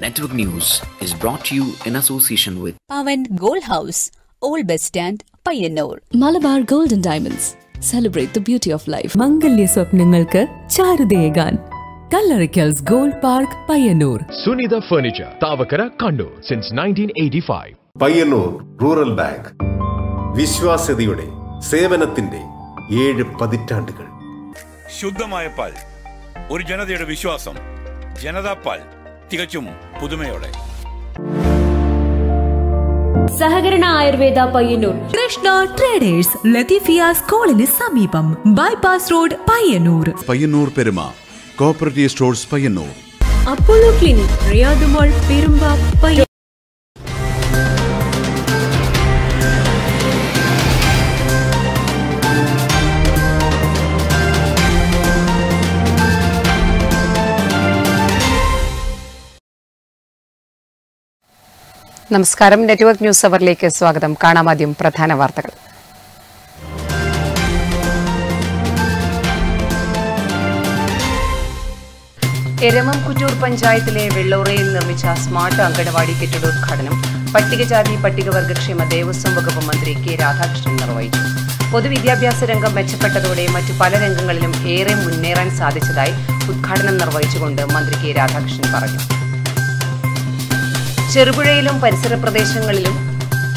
Network News is brought to you in association with Pavan gold house old bus stand Payyanur Malabar golden diamonds celebrate the beauty of life മംഗല്യ സ്വപ്നങ്ങൾക്ക് ചാരുതയേകാൻ Kallarikkals gold park Payyanur Sunitha furniture Thavakkara Kannur, since 1985. Payyanur rural bank വിശ്വാസ്യതയുടെ സേവനത്തിന്റെ ഏഴ് പതിറ്റാണ്ടുകൾ. ശുദ്ധമായ പാൽ. ഒരു ജനതയുടെ വിശ്വാസം. ജനതാ പാൽ. തികച്ചും പുതുമയോടെ. സഹകരണ ആയുർവേദ പയ്യന്നൂർ. കൃഷ്ണ ട്രേഡേഴ്സ് ലത്തീഫിയ സ്കൂളിന് സമീപം. Bypass road Payyanur. പയ്യന്നൂർ പെരുമ. Cooperative stores Payyanur. Apollo clinic റിയാദുമോൾ Perumba പയ്യ നമസ്കാരം. നെറ്റ്വർക്ക് ന്യൂസ് അവറിലേക്ക് സ്വാഗതം. കാണാമാദ്യം പ്രധാന വാർത്തകൾ. എരമം കുറ്റൂർ പഞ്ചായത്തിലെ വെള്ളോറയിൽ നിർമ്മിച്ച സ്മാർട്ട് അങ്കണവാടി കെട്ടിടോദ്ഘാടനം പട്ടികജാതി പട്ടികവർഗക്ഷേമ ദേവസ്വം വകുപ്പ് മന്ത്രി കെ രാധാകൃഷ്ണൻ നിർവഹിച്ചു. പൊതുവിദ്യാഭ്യാസ രംഗം മെച്ചപ്പെട്ടതോടെ മറ്റു പല രംഗങ്ങളിലും ഏറെ മുന്നേറാൻ സാധിച്ചതായി ഉദ്ഘാടനം നിർവഹിച്ചുകൊണ്ട് മന്ത്രി കെ രാധാകൃഷ്ണൻ പറഞ്ഞു. ചെറുപുഴയിലും പരിസര പ്രദേശങ്ങളിലും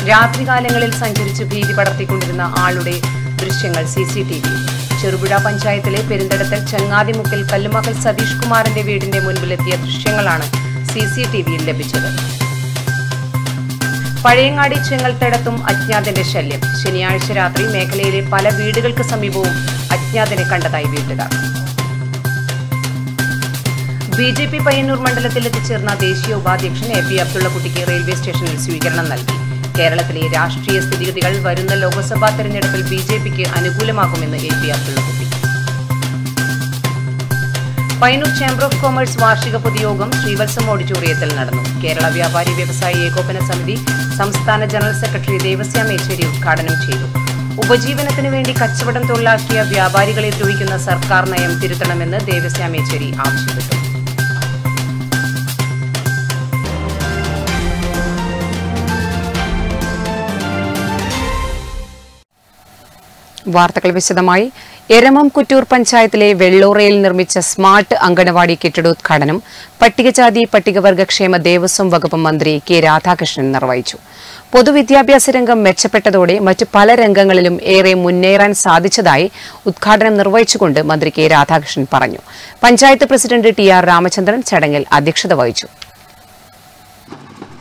രാത്രികാലങ്ങളിൽ സഞ്ചരിച്ച് ഭീതി പടർത്തിക്കൊണ്ടിരുന്ന ആളുടെ ദൃശ്യങ്ങൾ C C T V. Cherupuzha പഞ്ചായത്തിലെ പെരുന്തടത്തൽ ചങ്ങാതിമുക്കിൽ കല്ലുമകൽ സതീഷ് കുമാറിന്റെ വീടിന്റെ മുൻപിലെത്തിയ ദൃശ്യങ്ങളാണ് സി സി ടി വിയിൽ ലഭിച്ചത്. പഴയങ്ങാടി ചെങ്ങൽത്തടത്തും അജ്ഞാതന്റെ ശല്യം. ശനിയാഴ്ച രാത്രി മേഖലയിലെ പല വീടുകൾക്ക് സമീപവും അജ്ഞാതനെ കണ്ടതായി വീട്ടുകാർ. ബി ജെ പി പയ്യന്നൂർ മണ്ഡലത്തിൽ എത്തിച്ചേർന്ന ദേശീയ ഉപാധ്യക്ഷൻ എ പി അബ്ദുള്ളക്കുട്ടിക്ക് റെയിൽവേ സ്റ്റേഷനിൽ സ്വീകരണം നൽകി. കേരളത്തിലെ രാഷ്ട്രീയ സ്ഥിതിഗതികൾ വരുന്ന ലോക്സഭാ തെരഞ്ഞെടുപ്പിൽ ബി ജെ പിക്ക് അനുകൂലമാകുമെന്ന് A P Abdullakutty. Payyanur chamber of commerce വാർഷിക പൊതുയോഗം ശ്രീവത്സം ഓഡിറ്റോറിയത്തിൽ നടന്നു. കേരള വ്യാപാരി വ്യവസായി ഏകോപന സമിതി സംസ്ഥാന ജനറൽ സെക്രട്ടറി ദേവസ്യാം യേച്ചേരി ഉദ്ഘാടനം ചെയ്തു. ഉപജീവനത്തിനു വേണ്ടി കച്ചവടം തൊഴിലാക്കിയ വ്യാപാരികളെ ദ്രോഹിക്കുന്ന സർക്കാർ നയം തിരുത്തണമെന്ന് ദേവസ്യാം യേച്ചേരി ആവശ്യപ്പെട്ടു. വാർത്തകൾ വിശദമായി. എരമം കുറ്റൂർ പഞ്ചായത്തിലെ വെള്ളോറയിൽ നിർമ്മിച്ച സ്മാർട്ട് അങ്കണവാടി കെട്ടിടോദ്ഘാടനം പട്ടികജാതി പട്ടികവർഗക്ഷേമ ദേവസ്വം വകുപ്പ് മന്ത്രി കെ രാധാകൃഷ്ണൻ നിർവഹിച്ചു. പൊതുവിദ്യാഭ്യാസ രംഗം മെച്ചപ്പെട്ടതോടെ മറ്റു പല രംഗങ്ങളിലും ഏറെ മുന്നേറാൻ സാധിച്ചതായി ഉദ്ഘാടനം നിർവഹിച്ചുകൊണ്ട് മന്ത്രി കെ രാധാകൃഷ്ണൻ പറഞ്ഞു. Panchayat president T R Ramachandran ചടങ്ങിൽ അധ്യക്ഷത വഹിച്ചു.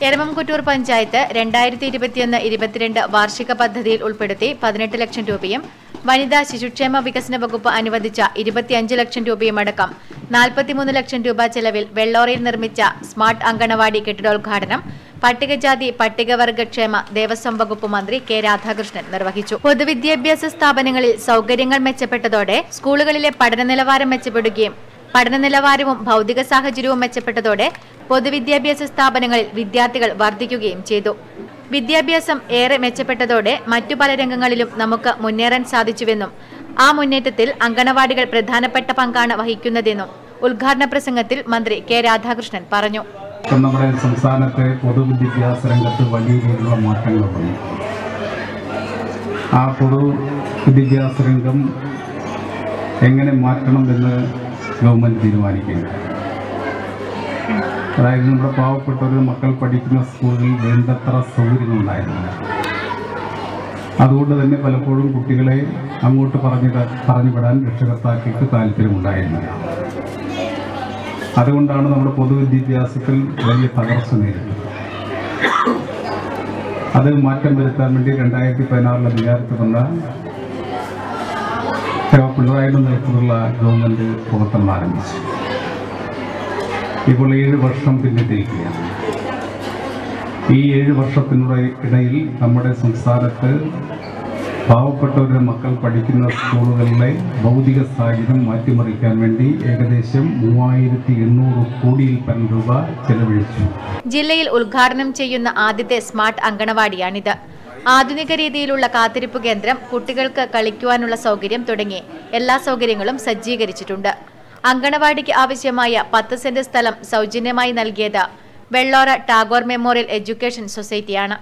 എരമംകുറ്റൂർ പഞ്ചായത്ത് രണ്ടായിരത്തി ഇരുപത്തിയൊന്ന് ഇരുപത്തിരണ്ട് വാർഷിക പദ്ധതിയിൽ ഉൾപ്പെടുത്തി പതിനെട്ട് ലക്ഷം രൂപയും വനിതാ ശിശുക്ഷേമ വികസന വകുപ്പ് അനുവദിച്ച ഇരുപത്തിയഞ്ച് ലക്ഷം രൂപയും അടക്കം നാൽപ്പത്തിമൂന്ന് ലക്ഷം രൂപ ചെലവിൽ വെള്ളോറയിൽ നിർമ്മിച്ച സ്മാർട്ട് അങ്കണവാടി കെട്ടിടോദ്ഘാടനം പട്ടികജാതി പട്ടികവർഗക്ഷേമ ദേവസ്വം വകുപ്പ് മന്ത്രി കെ രാധാകൃഷ്ണൻ നിർവഹിച്ചു. പൊതുവിദ്യാഭ്യാസ സ്ഥാപനങ്ങളിൽ സൗകര്യങ്ങൾ മെച്ചപ്പെട്ടതോടെ സ്കൂളുകളിലെ പഠന നിലവാരം മെച്ചപ്പെടുകയും പഠന നിലവാരവും ഭൗതിക സാഹചര്യവും മെച്ചപ്പെട്ടതോടെ പൊതുവിദ്യാഭ്യാസ സ്ഥാപനങ്ങളിൽ വിദ്യാർത്ഥികൾ വർദ്ധിക്കുകയും ചെയ്തു. വിദ്യാഭ്യാസം ഏറെ മെച്ചപ്പെട്ടതോടെ മറ്റു പല രംഗങ്ങളിലും നമുക്ക് മുന്നേറാൻ സാധിച്ചുവെന്നും ആ മുന്നേറ്റത്തിൽ അങ്കണവാടികൾ പ്രധാനപ്പെട്ട പങ്കാണ് വഹിക്കുന്നതെന്നും ഉദ്ഘാടന പ്രസംഗത്തിൽ മന്ത്രി കെ രാധാകൃഷ്ണൻ പറഞ്ഞു. നമ്മുടെ സംസ്ഥാനത്തെ പൊതുവിദ്യാഭ്യാസ രംഗത്ത് വലിയ രീതിയിലുള്ള മാറ്റങ്ങൾ വന്നു. ആ പൊതുവിദ്യാഭ്യാസ രംഗം എങ്ങനെ മാറ്റണം എന്ന് ഗവൺമെന്റ് തീരുമാനിക്കുന്നു അതായത് നമ്മുടെ പാവപ്പെട്ടവർ മക്കൾ പഠിക്കുന്ന സ്കൂളുകളിൽ വേണ്ടത്ര സൗകര്യങ്ങളുണ്ടായിരുന്നില്ല. അതുകൊണ്ട് തന്നെ പലപ്പോഴും കുട്ടികളെ അങ്ങോട്ട് പറഞ്ഞു പറഞ്ഞു വിടാൻ രക്ഷകർത്താക്കൾക്ക് താല്പര്യമുണ്ടായിരുന്നില്ല. അതുകൊണ്ടാണ് നമ്മുടെ പൊതുവിദ്യാഭ്യാസത്തിൽ വലിയ തകർച്ച നേരിട്ടത്. അത് മാറ്റം വരുത്താൻ വേണ്ടി രണ്ടായിരത്തി പതിനാറിൽ അധികാരത്തിൽ വന്ന പിണറായിയുടെ നേതൃത്വത്തിലുള്ള ഗവൺമെന്റ് പ്രവർത്തനം ആരംഭിച്ചു. ഇപ്പോൾ ഏഴ് വർഷം പിന്നിട്ടിരിക്കുകയാണ്. ഈ ഏഴ് വർഷത്തിനുള്ള ഇടയിൽ നമ്മുടെ സംസ്ഥാനത്ത് പാവപ്പെട്ടവരുടെ മക്കൾ പഠിക്കുന്ന സ്കൂളുകളിലെ ഭൗതിക സാഹചര്യം മാറ്റിമറിക്കാൻ വേണ്ടി ഏകദേശം മൂവായിരത്തി എണ്ണൂറ് കോടിയിൽ പരം രൂപ ചെലവഴിച്ചു. ജില്ലയിൽ ഉദ്ഘാടനം ചെയ്യുന്ന ആദ്യത്തെ സ്മാർട്ട് അങ്കണവാടിയാണിത്. ആധുനിക രീതിയിലുള്ള കാത്തിരിപ്പ് കേന്ദ്രം കുട്ടികൾക്ക് കളിക്കുവാനുള്ള സൗകര്യം തുടങ്ങി എല്ലാ സൗകര്യങ്ങളും സജ്ജീകരിച്ചിട്ടുണ്ട്. അങ്കണവാടിക്ക് ആവശ്യമായ പത്ത് സെന്റ് സ്ഥലം സൗജന്യമായി നൽകിയത് വെള്ളോറ ടാഗോർ മെമ്മോറിയൽ എഡ്യൂക്കേഷൻ സൊസൈറ്റിയാണ്.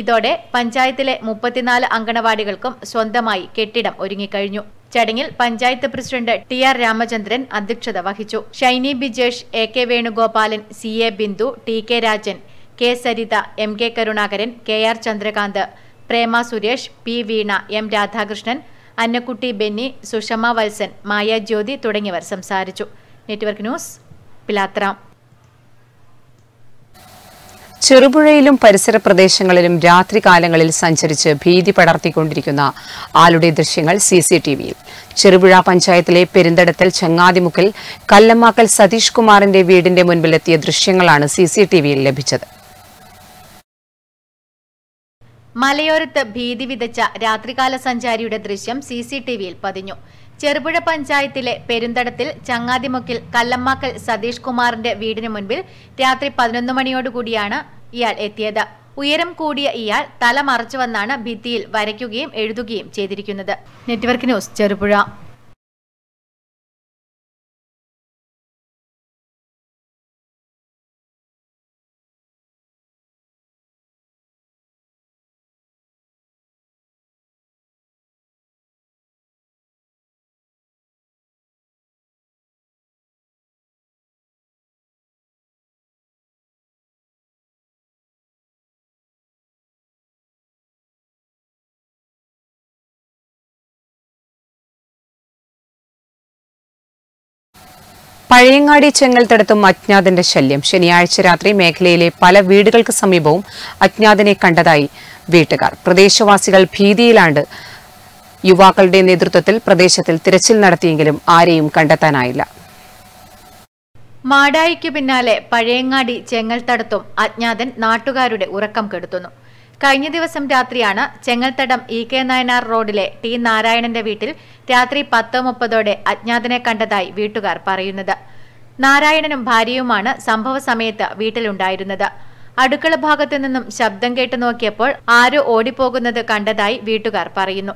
ഇതോടെ പഞ്ചായത്തിലെ മുപ്പത്തിനാല് അങ്കണവാടികൾക്കും സ്വന്തമായി കെട്ടിടം ഒരുങ്ങിക്കഴിഞ്ഞു. ചടങ്ങിൽ panchayat president T R Ramachandran അധ്യക്ഷത വഹിച്ചു. Shiny Bijesh A K Venugopalan C A Bindu T K Rajan K Saritha M K Karunakaran K R Chandrakanth Prema Suresh P Veena M Radhakrishnan Annakutty Benny Sushama Valsan Maya Jyothi തുടങ്ങിയവർ സംസാരിച്ചു. Network news പിലാത്ര. ചെറുപുഴയിലും പരിസര പ്രദേശങ്ങളിലും രാത്രികാലങ്ങളിൽ സഞ്ചരിച്ച് ഭീതി പടർത്തിക്കൊണ്ടിരിക്കുന്ന ആളുടെ ദൃശ്യങ്ങൾ C C T വിയിൽ. ചെറുപുഴ പഞ്ചായത്തിലെ പെരിന്തടത്തൽ ചങ്ങാതിമുക്കിൽ കല്ലമ്മാക്കൽ സതീഷ് കുമാറിന്റെ വീടിന്റെ മുൻപിലെത്തിയ ദൃശ്യങ്ങളാണ് സി സി ടി വിയിൽ ലഭിച്ചത്. മലയോരത്ത് ഭീതി വിതച്ച രാത്രികാല സഞ്ചാരിയുടെ ദൃശ്യം സി സി ടി വിയിൽ പതിഞ്ഞു. ചെറുപുഴ പഞ്ചായത്തിലെ പെരുന്തടത്തിൽ ചങ്ങാതിമുക്കിൽ കല്ലമ്മാക്കൽ സതീഷ് കുമാറിന്റെ വീടിന് മുൻപിൽ രാത്രി പതിനൊന്ന് മണിയോടുകൂടിയാണ് ഇയാൾ എത്തിയത്. ഉയരം കൂടിയ ഇയാൾ തല മറച്ചുവെന്നാണ് ഭിത്തിയിൽ വരയ്ക്കുകയും എഴുതുകയും ചെയ്തിരിക്കുന്നത്. Network news Cherupuzha. പഴയങ്ങാടി ചെങ്ങൽത്തടത്തും അജ്ഞാതന്റെ ശല്യം. ശനിയാഴ്ച രാത്രി മേഖലയിലെ പല വീടുകൾക്ക് സമീപവും അജ്ഞാതനെ കണ്ടതായി വീട്ടുകാർ. പ്രദേശവാസികൾ ഭീതിയിലാണ്ട് യുവാക്കളുടെ നേതൃത്വത്തിൽ പ്രദേശത്തിൽ തിരച്ചിൽ നടത്തിയെങ്കിലും ആരെയും കണ്ടെത്താനായില്ല. മാടായിക്കു പിന്നാലെ പഴയങ്ങാടി ചെങ്ങൽത്തടത്തും അജ്ഞാതൻ നാട്ടുകാരുടെ ഉറക്കം കെടുത്തുന്നു. കഴിഞ്ഞ ദിവസം രാത്രിയാണ് ചെങ്ങൽത്തടം ഇ കെ നായനാർ റോഡിലെ ടി നാരായണന്റെ വീട്ടിൽ രാത്രി പത്ത് മുപ്പതോടെ അജ്ഞാതനെ കണ്ടതായി വീട്ടുകാർ പറയുന്നത്. നാരായണനും ഭാര്യയുമാണ് സംഭവ സമയത്ത് വീട്ടിലുണ്ടായിരുന്നത്. അടുക്കള ഭാഗത്തു നിന്നും ശബ്ദം കേട്ട് നോക്കിയപ്പോൾ ആരോ ഓടിപ്പോകുന്നത് കണ്ടതായി വീട്ടുകാർ പറയുന്നു.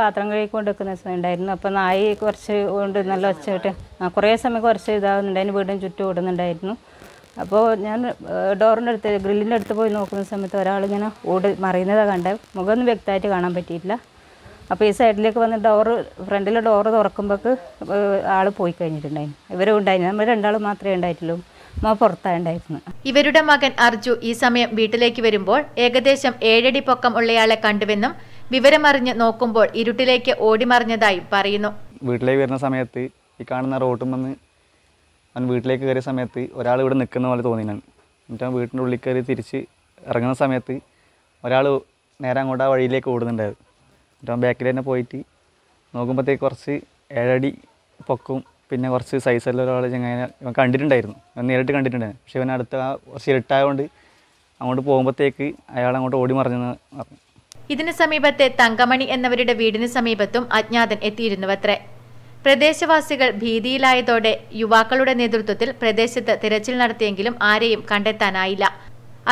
പാത്രം കഴുകിക്കൊണ്ട് വെക്കുന്ന സമയം ഉണ്ടായിരുന്നു. അപ്പോൾ നായി കുറച്ച് കൊണ്ട് നല്ല ഒച്ചയിട്ട് കുറേ സമയം കുറച്ച് ഇതാവുന്നുണ്ടായിരുന്നു വീടിന് ചുറ്റും ഓടുന്നുണ്ടായിരുന്നു. അപ്പോൾ ഞാൻ ഡോറിന്റെ അടുത്ത് ഗ്രില്ലിന്റെ അടുത്ത് പോയി നോക്കുന്ന സമയത്ത് ഒരാളിങ്ങനെ ഓടി മറിയുന്നതാണ് കണ്ടത് മുഖമൊന്നും വ്യക്തമായിട്ട് കാണാൻ പറ്റിയിട്ടില്ല. അപ്പോൾ ഈ സൈഡിലേക്ക് വന്ന് ഡോറ് ഫ്രണ്ടിലെ ഡോറ് തുറക്കുമ്പോൾക്ക് ആൾ പോയി കഴിഞ്ഞിട്ടുണ്ടായിരുന്നു ഇവരും ഉണ്ടായിരുന്നു. നമ്മൾ രണ്ടാളും മാത്രമേ ഉണ്ടായിട്ടുള്ളൂ. ഇവരുടെ മകൻ അർജു ഈ സമയം വീട്ടിലേക്ക് വരുമ്പോൾ ഏകദേശം ഏഴടി പൊക്കം ഉള്ളയാളെ കണ്ടുവെന്നും വിവരമറിഞ്ഞ് നോക്കുമ്പോൾ ഇരുട്ടിലേക്ക് ഓടിമറിഞ്ഞതായും പറയുന്നു. വീട്ടിലേക്ക് വരുന്ന സമയത്ത് ഈ കാണുന്ന റോട്ടും വന്ന് അവൻ വീട്ടിലേക്ക് കയറിയ സമയത്ത് ഒരാൾ ഇവിടെ നിൽക്കുന്ന പോലെ തോന്നിയാണ് എന്നിട്ട് അവൻ വീട്ടിന്റെ ഉള്ളിൽ കയറി തിരിച്ച് ഇറങ്ങുന്ന സമയത്ത് ഒരാൾ നേരെ അങ്ങോട്ട് ആ വഴിയിലേക്ക് ഓടുന്നുണ്ടായത് എന്നിട്ട് അവൻ ബാക്കിൽ തന്നെ പോയിട്ട് നോക്കുമ്പോഴത്തേക്ക് കുറച്ച് ഏഴടി പൊക്കവും പിന്നെ കുറച്ച് സൈസുള്ള ഒരാൾ ചെങ്ങനെ ഇവൻ കണ്ടിട്ടുണ്ടായിരുന്നു. ഇവൻ നേരിട്ട് കണ്ടിട്ടുണ്ടായിരുന്നു. പക്ഷേ ഇവൻ അടുത്ത കുറച്ച് ഇരുട്ടായതുകൊണ്ട് അങ്ങോട്ട് പോകുമ്പോഴത്തേക്ക് അയാൾ അങ്ങോട്ട് ഓടി മറിഞ്ഞെന്ന് പറഞ്ഞു. ഇതിന് സമീപത്തെ തങ്കമണി എന്നവരുടെ വീടിന് സമീപത്തും അജ്ഞാതൻ എത്തിയിരുന്നുവത്രേ. പ്രദേശവാസികൾ ഭീതിയിലായതോടെ യുവാക്കളുടെ നേതൃത്വത്തിൽ പ്രദേശത്ത് തിരച്ചിൽ നടത്തിയെങ്കിലും ആരെയും കണ്ടെത്താനായില്ല.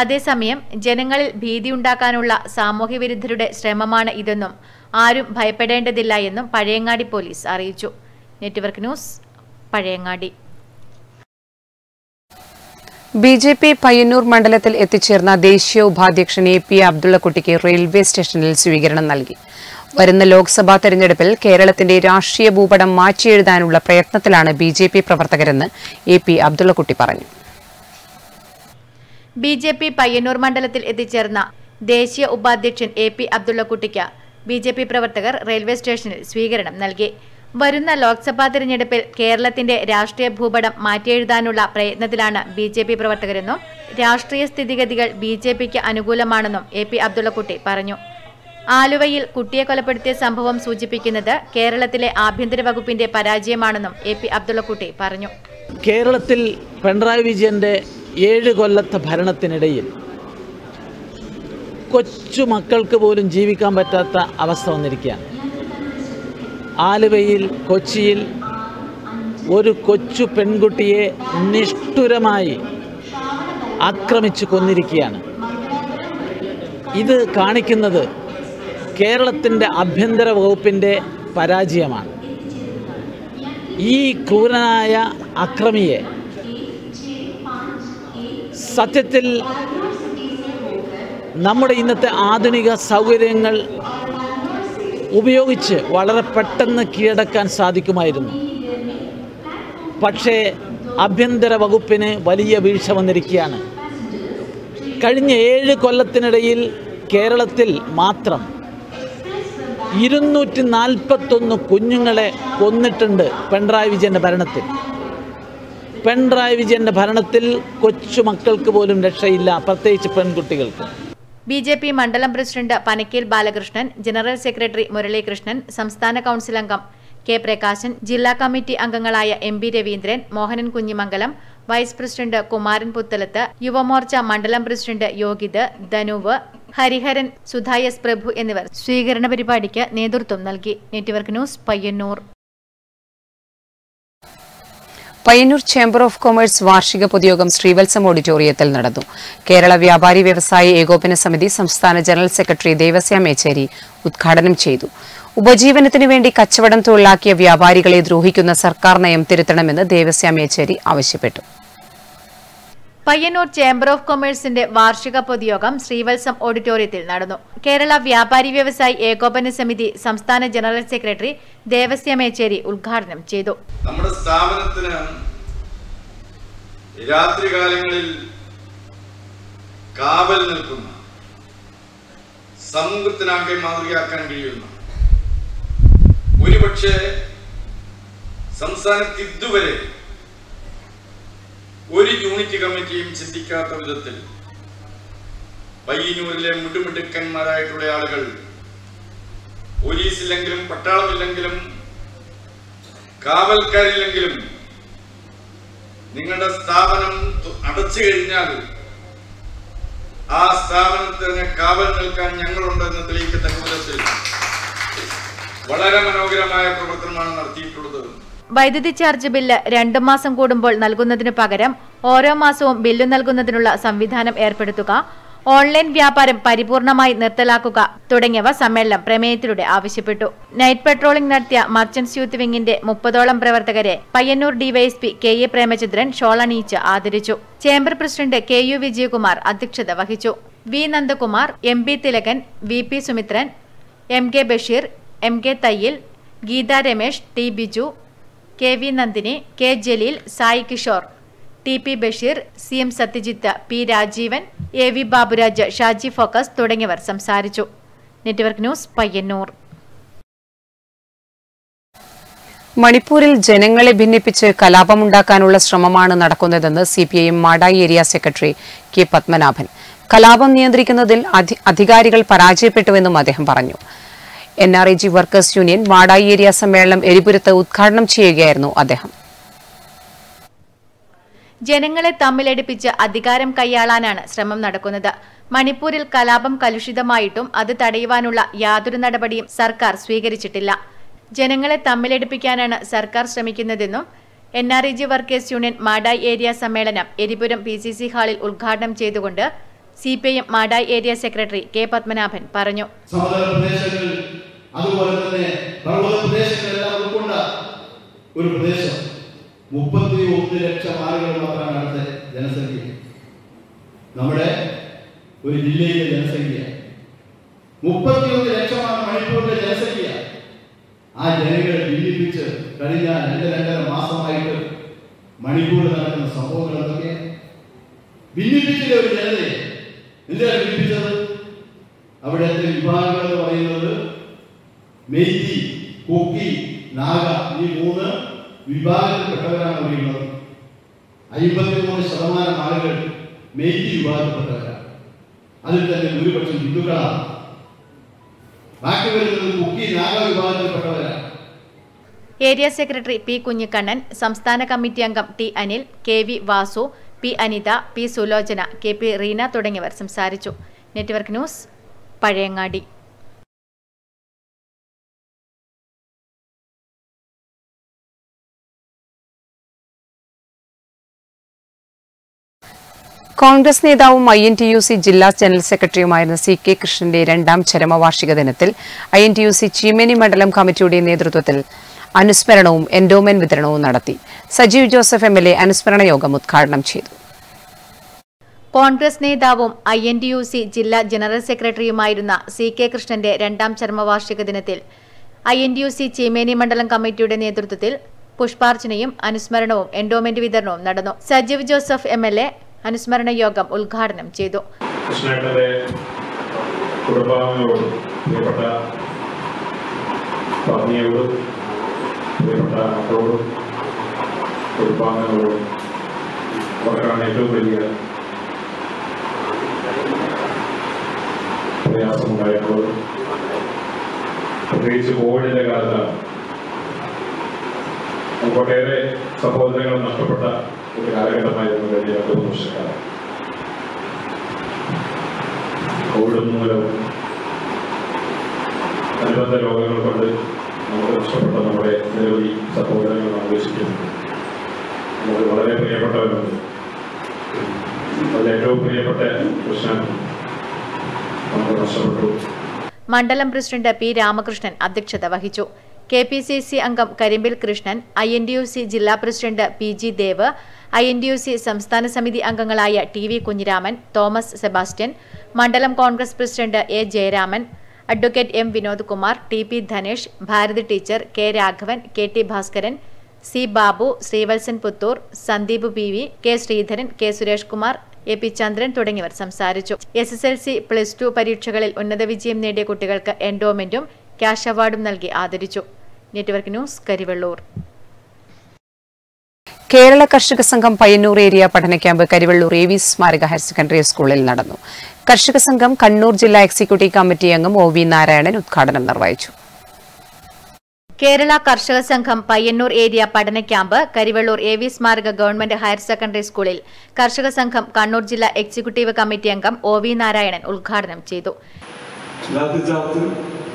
അതേസമയം ജനങ്ങളിൽ ഭീതിയുണ്ടാക്കാനുള്ള സാമൂഹ്യ വിരുദ്ധരുടെ ശ്രമമാണ് ഇതെന്നും ആരും ഭയപ്പെടേണ്ടതില്ല എന്നും പഴയങ്ങാടി പോലീസ് അറിയിച്ചു. Network news Pazhayangadi. B J P Payyanur മണ്ഡലത്തിൽ എത്തിച്ചേർന്ന ദേശീയ ഉപാധ്യക്ഷൻ എ പി അബ്ദുള്ളക്കുട്ടിക്ക് റെയിൽവേ സ്റ്റേഷനിൽ സ്വീകരണം നൽകി. വരുന്ന ലോക്സഭാ തെരഞ്ഞെടുപ്പിൽ കേരളത്തിന്റെ രാഷ്ട്രീയ ഭൂപടം മാറ്റിയെഴുതാനുള്ള പ്രയത്നത്തിലാണ് ബി ജെ പി പ്രവർത്തകരെന്ന് എ പി അബ്ദുള്ളക്കുട്ടി പറഞ്ഞു. ബി ജെ പി പയ്യന്നൂർ മണ്ഡലത്തിൽ എത്തിച്ചേർന്ന ദേശീയ ഉപാധ്യക്ഷൻ എ പി അബ്ദുള്ളക്കുട്ടിക്ക് ബി ജെ പി പ്രവർത്തകർ റെയിൽവേ സ്റ്റേഷനിൽ സ്വീകരണം നൽകി. വരുന്ന ലോക്സഭാ തെരഞ്ഞെടുപ്പിൽ കേരളത്തിന്റെ രാഷ്ട്രീയ ഭൂപടം മാറ്റിയെഴുതാനുള്ള പ്രയത്നത്തിലാണ് ബി ജെ പി പ്രവർത്തകരെന്നും രാഷ്ട്രീയ സ്ഥിതിഗതികൾ ബി ജെ പിക്ക് അനുകൂലമാണെന്നും എ പി അബ്ദുള്ളക്കുട്ടി പറഞ്ഞു. ആലുവയിൽ കുട്ടിയെ കൊലപ്പെടുത്തിയ സംഭവം സൂചിപ്പിക്കുന്നത് കേരളത്തിലെ ആഭ്യന്തര വകുപ്പിന്റെ പരാജയമാണെന്നും എ പി അബ്ദുള്ളക്കുട്ടി പറഞ്ഞു. കേരളത്തിൽ പിണറായി വിജയന്റെ ഏഴ് കൊല്ലത്തെ ഭരണത്തിനിടയിൽ കൊച്ചു മക്കൾക്ക് പോലും ജീവിക്കാൻ പറ്റാത്ത അവസ്ഥ വന്നിരിക്കുകയാണ്. ആലുവയിൽ കൊച്ചിയിൽ ഒരു കൊച്ചു പെൺകുട്ടിയെ നിഷ്ഠുരമായി ആക്രമിച്ചു കൊന്നിരിക്കുകയാണ്. ഇത് കാണിക്കുന്നത് കേരളത്തിന്റെ ആഭ്യന്തര വകുപ്പിന്റെ പരാജയമാണ്. ഈ ക്രൂരനായ അക്രമിയെ സത്യത്തിൽ നമ്മുടെ ഇന്നത്തെ ആധുനിക സൗകര്യങ്ങൾ ഉപയോഗിച്ച് വളരെ പെട്ടെന്ന് കീഴടക്കാൻ സാധിക്കുമായിരുന്നു. പക്ഷേ ആഭ്യന്തര വകുപ്പിന് വലിയ വീഴ്ച വന്നിരിക്കുകയാണ്. കഴിഞ്ഞ ഏഴ് കൊല്ലത്തിനിടയിൽ കേരളത്തിൽ മാത്രം ഇരുന്നൂറ്റി നാൽപ്പത്തൊന്ന് കുഞ്ഞുങ്ങളെ കൊന്നിട്ടുണ്ട് പിണറായി വിജയന്റെ ഭരണത്തിൽ. പിണറായി വിജയന്റെ ഭരണത്തിൽ കൊച്ചു മക്കൾക്ക് പോലും രക്ഷയില്ല പ്രത്യേകിച്ച് പെൺകുട്ടികൾക്ക്. ബി ജെ പി മണ്ഡലം president Panakkel Balakrishnan general secretary Muralikrishnan സംസ്ഥാന കൗൺസിൽ അംഗം കെ പ്രകാശൻ ജില്ലാ കമ്മിറ്റി അംഗങ്ങളായ M B Raveendran Mohanan Kunhimangalam vice president Kumaran Puthalath Yuva Morcha മണ്ഡലം പ്രസിഡന്റ് യോഗിത് ധനുവ് ഹരിഹരൻ സുധാ എസ് പ്രഭു എന്നിവർ സ്വീകരണ പരിപാടിക്ക് നേതൃത്വം നൽകി. Network news Payyanur. Payyanur chamber of commerce വാർഷിക പൊതുയോഗം ശ്രീവത്സം ഓഡിറ്റോറിയത്തിൽ നടന്നു. കേരള വ്യാപാരി വ്യവസായി ഏകോപന സമിതി സംസ്ഥാന ജനറൽ സെക്രട്ടറി ദേവസ്യ മേച്ചേരി ഉദ്ഘാടനം ചെയ്തു. ഉപജീവനത്തിനു വേണ്ടി കച്ചവടം തൊഴിലാക്കിയ വ്യാപാരികളെ ദ്രോഹിക്കുന്ന സർക്കാർ നയം തിരുത്തണമെന്ന് ദേവസ്യ മേച്ചേരി ആവശ്യപ്പെട്ടു. പയ്യന്നൂർ ചേംബർ ഓഫ് കൊമേഴ്സിന്റെ വാർഷിക പൊതുയോഗം ശ്രീവത്സം ഓഡിറ്റോറിയത്തിൽ നടന്നു. കേരള വ്യാപാരി വ്യവസായി ഏകോപന സമിതി സംസ്ഥാന ജനറൽ സെക്രട്ടറി ദേവസ്യ മേച്ചേരി ഉദ്ഘാടനം ചെയ്തു. നമ്മുടെ സ്ഥാപനത്തിന് രാത്രികാലങ്ങളിൽ കാവൽ നിൽക്കുന്ന സമൂഹത്തിനാകെ മാതൃകയാക്കാൻ കഴിയുന്ന ഒരുപക്ഷെ സംസ്ഥാനത്ത് ഇതുവരെ ഒരു യൂണിറ്റ് കമ്മിറ്റിയും ചിന്തിക്കാത്ത വിധത്തിൽ പയ്യന്നൂരിലെ മുട്ടുമിടുക്കന്മാരായിട്ടുള്ള ആളുകൾ പോലീസില്ലെങ്കിലും പട്ടാളമില്ലെങ്കിലും കാവൽക്കാരില്ലെങ്കിലും നിങ്ങളുടെ സ്ഥാപനം അടച്ചു കഴിഞ്ഞാൽ ആ സ്ഥാപനത്തിന് കാവൽ നിൽക്കാൻ ഞങ്ങളുണ്ടെന്ന് തെളിയിക്കത്തക്ക വിധത്തിൽ വളരെ മനോഹരമായ പ്രവർത്തനമാണ് നടത്തിയിട്ടുള്ളത്. വൈദ്യുതി ചാർജ് ബില്ല് രണ്ടു മാസം കൂടുമ്പോൾ നൽകുന്നതിനു പകരം ഓരോ മാസവും ബില്ല് നൽകുന്നതിനുള്ള സംവിധാനം ഏർപ്പെടുത്തുക ഓൺലൈൻ വ്യാപാരം പരിപൂർണമായി നിർത്തലാക്കുക തുടങ്ങിയവ സമ്മേളനം പ്രമേയത്തിലൂടെ ആവശ്യപ്പെട്ടു. നൈറ്റ് പെട്രോളിംഗ് നടത്തിയ മർച്ചന്റ്സ് യൂത്ത് വിംഗിന്റെ മുപ്പതോളം പ്രവർത്തകരെ Payyanur DYSP K A Premachandran ഷോളണീച്ച് ആദരിച്ചു. Chamber president K U Vijayakumar അധ്യക്ഷത വഹിച്ചു. V Nandakumar M P Thilakan V P Sumithran M K Basheer M K Thayyil Geetha Ramesh T Biju K V Nandini K Jaleel Sai Kishore. T P Basheer C M Sathyajith P Rajeevan A V Baburaj Shaji focus തുടങ്ങിയവർ സംസാരിച്ചു. Network news Payyanur. മണിപ്പൂരിൽ ജനങ്ങളെ ഭിന്നിപ്പിച്ച് കലാപമുണ്ടാക്കാനുള്ള ശ്രമമാണ് നടക്കുന്നതെന്ന് C P I M Madayi area secretary K Padmanabhan. കലാപം നിയന്ത്രിക്കുന്നതിൽ അധികാരികൾ പരാജയപ്പെട്ടുവെന്നും അദ്ദേഹം പറഞ്ഞു. N R I G workers union Madayi area സമ്മേളനം എരിപുരത്ത് ഉദ്ഘാടനം ചെയ്യുകയായിരുന്നു അദ്ദേഹം. ജനങ്ങളെ തമ്മിലടിപ്പിച്ച് അധികാരം കൈയാളാനാണ് ശ്രമം നടക്കുന്നത്. മണിപ്പൂരിൽ കലാപം കലുഷിതമായിട്ടും അത് തടയുവാനുള്ള യാതൊരു നടപടിയും സർക്കാർ സ്വീകരിച്ചിട്ടില്ല. ജനങ്ങളെ തമ്മിലടിപ്പിക്കാനാണ് സർക്കാർ ശ്രമിക്കുന്നതെന്നും N R E G workers union Madayi area സമ്മേളനം എരിപുരം പി സി സി ഹാളിൽ ഉദ്ഘാടനം ചെയ്തുകൊണ്ട് C P I M Madayi area secretary K Padmanabhan പറഞ്ഞു. അതുപോലെ തന്നെ പർവത പ്രദേശങ്ങളെല്ലാം ഉൾക്കൊണ്ട ഒരു പ്രദേശം മുപ്പത്തി ഒന്ന് ലക്ഷം ആളുകൾ മാത്രമാണ് അവിടുത്തെ ജനസംഖ്യ. നമ്മുടെ ഒരു ജില്ലയിലെ ജനസംഖ്യ. മുപ്പത്തിയൊന്ന് ലക്ഷമാണ് മണിപ്പൂരിലെ ജനസംഖ്യ. ആ ജനങ്ങളെ ഭിന്നിപ്പിച്ച് കഴിഞ്ഞ രണ്ട് രണ്ടര മാസമായിട്ട് മണിപ്പൂരിൽ നടക്കുന്ന സംഭവങ്ങൾ എന്തൊക്കെ? ഭിന്നിപ്പിച്ചില്ല ഒരു ജനതയെ? എന്തിനാണ് ഭിന്നിപ്പിച്ചത്? അവിടുത്തെ വിഭാഗങ്ങൾ പറയുന്നത് മെയ്തി കുക്കി നാഗ ഈ മൂന്ന് വിഭാഗത്തിൽപ്പെട്ടവരാണ് പറയുന്നത് അയ്മ്പത്തിമൂന്ന് ശതമാനം ആളുകൾ മെയ്തി വിഭാഗത്തിൽപ്പെട്ടവരാണ്. അതിൽ തന്നെ ഭൂരിപക്ഷം ഹിന്ദുക്കളാണ്. ബാക്കി വരുന്നത് കുക്കി നാഗ വിഭാഗത്തിൽപ്പെട്ടവരാണ്. ഏരിയ സെക്രട്ടറി പി കുഞ്ഞിക്കണ്ണൻ സംസ്ഥാന കമ്മിറ്റി അംഗം T Anil K V Vasu P Anitha P Sulochana K P Reena തുടങ്ങിയവർ സംസാരിച്ചു. Network news Pazhayangadi. കോൺഗ്രസ് നേതാവും I N T U C ജില്ലാ ജനറൽ സെക്രട്ടറിയുമായിരുന്ന സി കെ കൃഷ്ണന്റെ രണ്ടാം ചരമവാർഷിക ദിനത്തിൽ I N T U C Cheemeni മണ്ഡലം കമ്മിറ്റിയുടെ നേതൃത്വത്തിൽ അനുസ്മരണവും എൻഡോമെന്റ് വിതരണവും നടത്തി. Sajeev Joseph M L A അനുസ്മരണ യോഗം ഉദ്ഘാടനം ചെയ്തു. കോൺഗ്രസ് നേതാവും I N T U C ജില്ലാ ജനറൽ സെക്രട്ടറിയുമായിരുന്ന സി കെ കൃഷ്ണന്റെ രണ്ടാം ചരമവാർഷിക ദിനത്തിൽ I N T U C Cheemeni മണ്ഡലം കമ്മിറ്റിയുടെ നേതൃത്വത്തിൽ പുഷ്പാർച്ചനയും അനുസ്മരണവും എൻഡോമെന്റ് വിതരണവും നടന്നു. Sajeev Joseph M L A അനുസ്മരണ യോഗം ഉദ്ഘാടനം ചെയ്തു. പ്രിയപ്പെട്ട പ്രിയപ്പെട്ട പ്രത്യേകിച്ച് കോവിഡിന്റെ കാലത്താണ്. ഒട്ടേറെ സഹോദരങ്ങൾ നഷ്ടപ്പെട്ട ഒരു കാലഘട്ടമായിരുന്നു കഴിഞ്ഞ മൂന്ന് വർഷക്കാലം കോവിഡ് മൂലം അനുബന്ധ രോഗങ്ങൾ കൊണ്ട് നമുക്ക് നഷ്ടപ്പെട്ട നമ്മുടെ നിരവധി സഹോദരങ്ങൾ ആഘോഷിക്കുന്നുണ്ട് നമുക്ക് വളരെ പ്രിയപ്പെട്ടവരുണ്ട് അതിൽ ഏറ്റവും പ്രിയപ്പെട്ട കൃഷ്ണൻ നമുക്ക് നഷ്ടപ്പെട്ടു മണ്ഡലം പ്രസിഡന്റ് പി രാമകൃഷ്ണൻ അധ്യക്ഷത വഹിച്ചു കെ പി സി സി അംഗം Karimbil Krishnan I N D U C ജില്ലാ president P G Dev I N D U C സംസ്ഥാന സമിതി അംഗങ്ങളായ ടി വി കുഞ്ഞിരാമൻ തോമസ് സെബാസ്റ്റ്യൻ മണ്ഡലം Congress president A Jayaraman advocate M Vinod Kumar T P Dhanesh Bharathi teacher K Raghavan K T Bhaskaran C Babu Srivalsan Puthur Sandeep P V K Sreedharan K Suresh Kumar A P Chandran തുടങ്ങിയവർ സംസാരിച്ചു. S S L C plus two പരീക്ഷകളിൽ ഉന്നത വിജയം നേടിയ കുട്ടികൾക്ക് എൻഡോമെന്റും cash അവാർഡും നൽകി ആദരിച്ചു. Network news Karivellur. കേരള കർഷക സംഘം പയ്യന്നൂർ ഏരിയ പഠന ക്യാമ്പ് കരിവള്ളൂർ എ വി സ്മാരക ഹയർ സെക്കൻഡറി സ്കൂളിൽ നടന്നു. കർഷക സംഘം കണ്ണൂർ ജില്ലാ എക്സിക്യൂട്ടീവ് കമ്മിറ്റി അംഗം ഒ വി നാരായണൻ ഉദ്ഘാടനം നിർവഹിച്ചു. കേരള കർഷക സംഘം പയ്യന്നൂർ ഏരിയ പഠന ക്യാമ്പ് കരിവള്ളൂർ എ വി സ്മാരക ഗവൺമെന്റ് ഹയർ സെക്കൻഡറി സ്കൂളിൽ കർഷക സംഘം കണ്ണൂർ ജില്ലാ എക്സിക്യൂട്ടീവ് കമ്മിറ്റി അംഗം ഒ വി നാരായണൻ ഉദ്ഘാടനം ചെയ്തു. ചാർത്ത്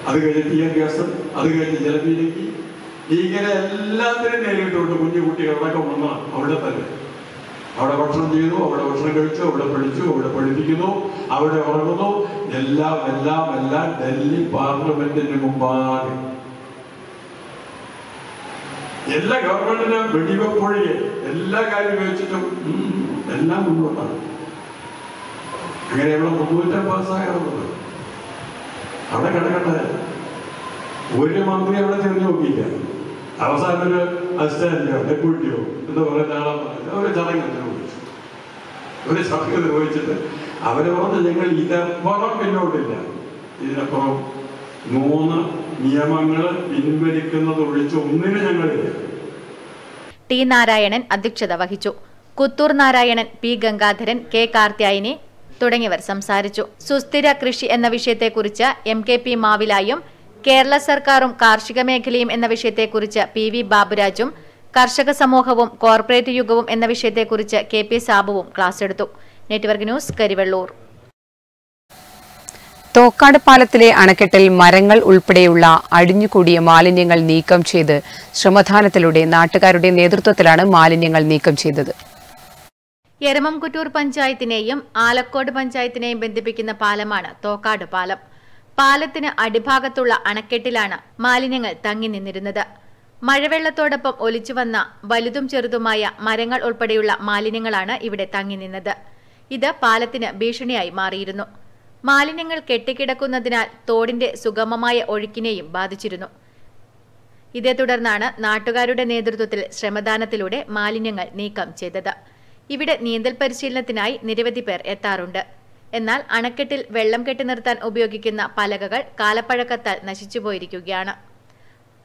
അത് കഴിഞ്ഞ് വിദ്യാഭ്യാസം അത് കഴിഞ്ഞ് ജലപീരങ്കി ഇങ്ങനെ എല്ലാത്തിനും നേരിട്ടുണ്ട് കുഞ്ഞു കുട്ടികളടക്കം വന്ന അവിടെ തന്നെ അവിടെ ഭക്ഷണം ചെയ്തു അവിടെ ഭക്ഷണം കഴിച്ചു അവിടെ പഠിച്ചു അവിടെ പഠിപ്പിക്കുന്നു അവിടെ ഉറങ്ങുന്നു. എല്ലാം എല്ലാം എല്ലാം ഡൽഹി പാർലമെന്റിന് മുമ്പാകെ. എല്ലാ ഗവൺമെന്റിനും വെടിവെപ്പൊഴികെ എല്ലാ കാര്യം വെച്ചിട്ടും എല്ലാം മുന്നോട്ടാണ്. അങ്ങനെയുള്ള മുന്നൂറ്റം പാസ്സാകണമെന്ന് അവിടെ കിടക്കട്ടെ ഒരു മന്ത്രി അവിടെ തിരിഞ്ഞു നോക്കിയില്ല. അവസാനം ഒരു അസിസ്റ്റന്റോ ഡെപ്യൂട്ടിയോ എന്ന് പറയുന്ന ആളെ അവരെ ചടങ്ങ് ഒരു സഭ നിർവഹിച്ചിട്ട് അവർ പറഞ്ഞ് ഞങ്ങൾ ഇതിനപ്പുറം പിന്നോട്ടില്ല ഇതിനപ്പുറം മൂന്ന് നിയമങ്ങൾ പിൻവലിക്കുന്നത് ഒഴിച്ച് ഒന്നിനും ഞങ്ങളില്ല. ടി നാരായണൻ അധ്യക്ഷത വഹിച്ചു. കുത്തൂർ നാരായണൻ പി ഗംഗാധരൻ കെ കാർത്യായനി തുടങ്ങിയവർ സംസാരിച്ചു. സുസ്ഥിര കൃഷി എന്ന വിഷയത്തെക്കുറിച്ച് എം കെ പി മാവിലായും കേരള സർക്കാരും കാർഷിക മേഖലയും എന്ന വിഷയത്തെക്കുറിച്ച് പി വി ബാബുരാജും കർഷക സമൂഹവും കോർപ്പറേറ്റ് യുഗവും എന്ന വിഷയത്തെക്കുറിച്ച് കെ പി സാബുവും ക്ലാസ് എടുത്തു. Network news Karivellur. തോക്കാട് പാലത്തിലെ അണക്കെട്ടിൽ മരങ്ങൾ ഉൾപ്പെടെയുള്ള അടിഞ്ഞുകൂടിയ മാലിന്യങ്ങൾ നീക്കം ചെയ്ത് ശ്രമദാനത്തിലൂടെ നാട്ടുകാരുടെ നേതൃത്വത്തിലാണ് മാലിന്യങ്ങൾ നീക്കം ചെയ്തത്. എരമംകുറ്റൂർ പഞ്ചായത്തിനെയും ആലക്കോട് പഞ്ചായത്തിനെയും ബന്ധിപ്പിക്കുന്ന പാലമാണ് തോക്കാട് പാലം. പാലത്തിന് അടിഭാഗത്തുള്ള അണക്കെട്ടിലാണ് മാലിന്യങ്ങൾ തങ്ങി നിന്നിരുന്നത്. മഴവെള്ളത്തോടൊപ്പം ഒലിച്ചു വന്ന വലുതും ചെറുതുമായ മരങ്ങൾ ഉൾപ്പെടെയുള്ള മാലിന്യങ്ങളാണ് ഇവിടെ തങ്ങി നിന്നത്. ഇത് പാലത്തിന് ഭീഷണിയായി മാറിയിരുന്നു. മാലിന്യങ്ങൾ കെട്ടിക്കിടക്കുന്നതിനാൽ തോടിന്റെ സുഗമമായ ഒഴുക്കിനെയും ബാധിച്ചിരുന്നു. ഇതേ തുടർന്നാണ് നാട്ടുകാരുടെ നേതൃത്വത്തിൽ ശ്രമദാനത്തിലൂടെ മാലിന്യങ്ങൾ നീക്കം ചെയ്തത്. ഇവിടെ നീന്തൽ പരിശീലനത്തിനായി നിരവധി പേർ എത്താറുണ്ട്. എന്നാൽ അണക്കെട്ടിൽ വെള്ളം കെട്ടി നിർത്താൻ ഉപയോഗിക്കുന്ന പലകകൾ കാലപ്പഴക്കത്താൽ നശിച്ചുപോയിരിക്കുകയാണ്